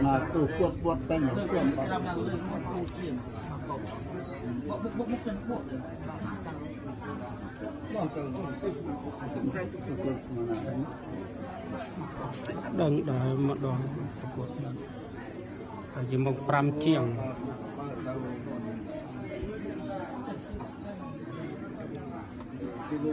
mà tu cuột cuột tay nhỏ cuột làm là người không tu tiền bộ bốc bốc bốc chân bộ rồi ដឹងដែរម្ដងប្រកួតហើយយើងមក5ជាង nhô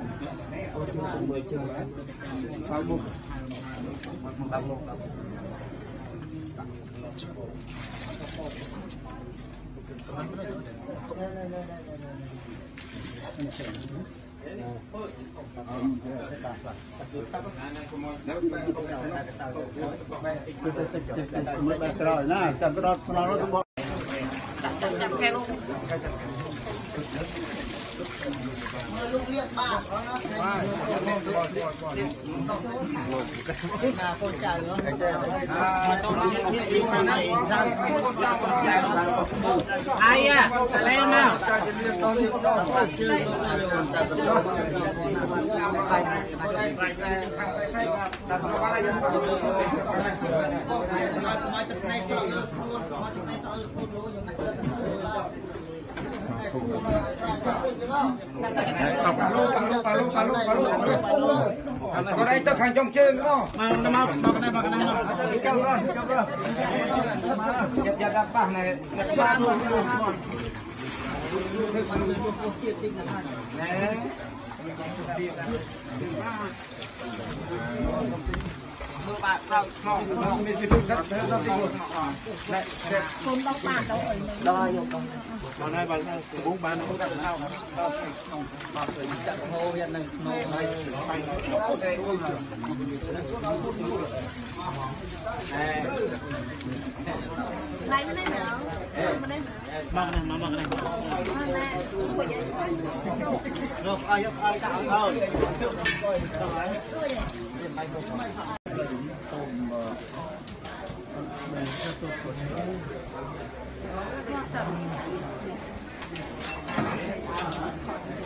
10 trường đấy. Bao buộc. Bao buộc. Hãy subscribe cho kênh Ghiền Mì Gõ Để không bỏ lỡ những video hấp dẫn ai à? Lên nào. Hãy subscribe cho kênh Ghiền Mì Gõ Để không bỏ lỡ những video hấp dẫn កណៃទៅខាងចុងជើងមកមកមកមកកណៃមកកណៃមកចាំរស់ចាំរស់យកយកដាក់ប៉ះណែប៉ះមកណែ បាទខោខោមានជីវិតដល់ដល់ទីនោះដែរគុំដល់បានទៅអីដល់យកបងបានហើយបានកំពុងបានទៅដល់ខោដល់ក្នុងបាទចាក់ហោយ៉ាងនឹងក្នុងហើយណៃមិនណៃមិនណៃមកណែមកណែរកអីអីដាក់ឲ្យហើយ Thank you.